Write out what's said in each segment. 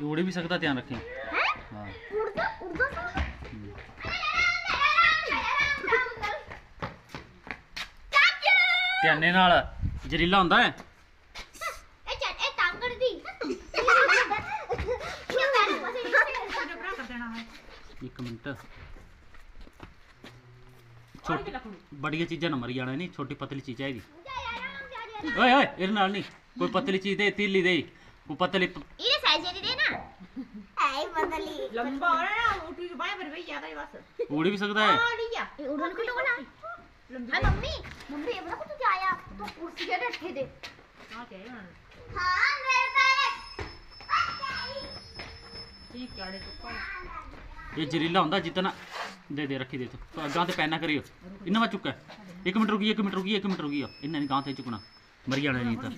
ਇਹ ਉੜੇ ਵੀ ਸਕਦਾ ਧਿਆਨ ਰੱਖੀ। ਹੈ? ਹਾਂ। ਉੜਦਾ ਉੜਦਾ ਤਾਂ ਧਿਆਨੇ ਨਾਲ ਜ਼ਹਿਰੀਲਾ ਹੁੰਦਾ ਹੈ? ਇਹ ਚੱਲ ਇਹ ਤਾਂਗੜ ਦੀ ਇਹ ਪੈਰ ਕਿਹੜਾ ਭਰਾ ਕਰ ਦੇਣਾ ਹੈ ਇੱਕ ਮਿੰਟ ਛੋਟੀ ਬੜੀਆਂ ਚੀਜ਼ਾਂ ਨਾ ਮਰੀ ਜਾਣਾ ਨਹੀਂ ਛੋਟੀ ਪਤਲੀ ਚੀਜ਼ ਹੈ ਇਹਦੀ ਓਏ ਓਏ ਇਹਦੇ ਨਾਲ ਨਹੀਂ। ਕੋਈ ਪਤਲੀ ਚੀਜ਼ ਦੇ ਤੀਲੀ ਦੇ। ਕੋਈ ਪਤਲੀ ਇਹਦੇ ਸਾਈਜ਼ ਦੇ ਨਾ। ਐ ਬਦਲੀ ਲੰਬਾ ਹੋ ਰਿਹਾ ਨਾ ਉਠੀ ਬਾਏ ਪਰ ਜ਼ਿਆਦਾ ਹੀ ਬਸ। ਉੜ ਵੀ ਸਕਦਾ ਹੈ। ਆ। ਲਿਆ ਇਹ ਉੜਨ ਕੋ ਨਾ। ਲੰਬੀ। ਹਾਂ ਮੰਮੀ। ਮੰਮੀ ਇਹ ਬੜਾ ਕੁਝ ਆਇਆ ਤੂੰ ਕੁਰਸੀ ਤੇ ਰੱਖੇ ਦੇ। ਆ ਕੇ ਆਇਆ ਹਾਂ ਮੇਰੇ ਪੈਰ ਠੀਕ ਕਾੜੇ ਤੋਂ ਇਹ ਜ਼ਹਿਰੀਲਾ ਹੁੰਦਾ ਜਿੱਤਨਾ ਦੇ ਦੇ ਰੱਖੀ ਦੇ ਤੋ ਅੱਗਾਂ ਤੇ ਪੈਨਾ ਕਰਿਓ ਇੰਨਾ ਵਾ ਚੁੱਕਾ ਇੱਕ ਮਿੰਟ ਰੁਕੀ ਇੱਕ ਮਿੰਟ ਰੁਕੀ ਇੱਕ ਮਿੰਟ ਰੁਕੀ ਇਹਨਾਂ ਨਹੀਂ ਗਾਂ ਤੇ ਚੁੱਕਣਾ ਮਰ ਜਾਣਾ ਨਹੀਂ ਤਾਂ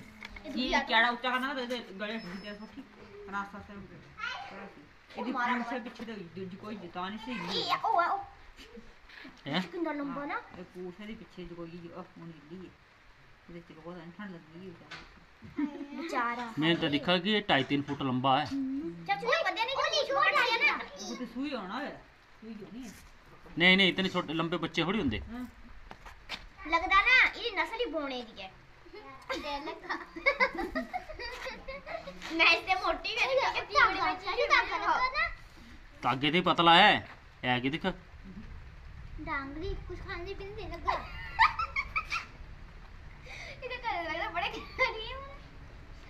ਇਹ ਕਾੜਾ ਉੱਚਾ ਕਰਨਾ ਤੇ ਇਹਦੇ ਗਲੇ ਹੁੰਦੇ ਸੋਠੀ ਰਾਸਤਾ ਸੇ ਇਹਦੀ ਪੂਛ ਪਿੱਛੇ ਤੇ ਦੂਜੀ ਕੋਈ ਜਿਤਾ ਨਹੀਂ ਸੀ ਇਹ ਉਹ ਆ, ਉਹ ਹੈ ਕਿੰਨਾ ਲੰਬਾ ਨਾ ਇਹ ਪੂਛ ਦੀ ਪਿੱਛੇ ਜੋ ਕੋਈ ਉਹ ਹੁਣ ਹਿੱਲੀ ਹੈ ਇਹਦੇ ਚ ਬਹੁਤ ਠੰਡ ਲੱਗੀ ਹੋਈ ਵਿਚਾਰਾ ਮੈਂ ਤਾਂ ਦੇਖਾ ਕਿ ਇਹ 2.5 ਫੁੱਟ ਲੰਬਾ ਹੈ ਚਾਚੂ ਇਹ ਬੰਦੇ ਨੇ ਕੋਈ ਛੋਟਾ ਹੈ ਨਾ ਉਹ ਤੇ ਸੂਈ ਹੋਣਾ ਹੈ ਸੂਈ ਹੋਣੀ ਹੈ ਨਹੀਂ ਨਹੀਂ ਇਤਨੇ ਛੋਟੇ ਲੰਬੇ ਬੱਚੇ ਥੋੜੀ ਹੁੰਦੇ। ਹਾਂ। ਲੱਗਦਾ ਨਾ ਇਹਦੀ ਨਸਲ ਹੀ ਬੋਣੇ ਦੀ ਹੈ। ਮੈਂ ਇਸੇ ਮੋਟੀ ਕਰੀ ਕਿ ਪੀੜੇ ਵਿੱਚ ਹੀ ਤਾਂ ਕਰਦਾ ਨਾ। ਤਾਗੇ ਤੇ ਪਤਲਾ ਹੈ। ਹੈ ਕਿ ਦੇਖ। ਡਾਂਗਰੀ ਕੁਝ ਖਾਂਦੀ ਪੀਂਦੀ ਲੱਗਾ। ਇਹਦੇ ਘਰ ਲੱਗਦਾ ਬੜੇ ਗਰੀਬ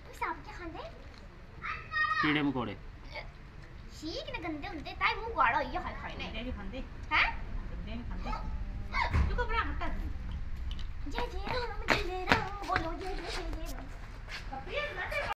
ਉਹ ਸਭ ਕੇ ਖਾਂਦੇ? ਕੀੜੇ ਮਕੌੜੇ। ਸ਼ੀ ਕਿਨੇ ਗੰਦੇ ਹੁੰਦੇ ਤਾਂ ਹੀ ਮੂੰਹ ਗਾੜਾ ਹੋਈ ਹਾਏ ਹਾਏ ਨੇ ਬੰਦੇ ਵੀ ਖਾਂਦੇ ਹੈ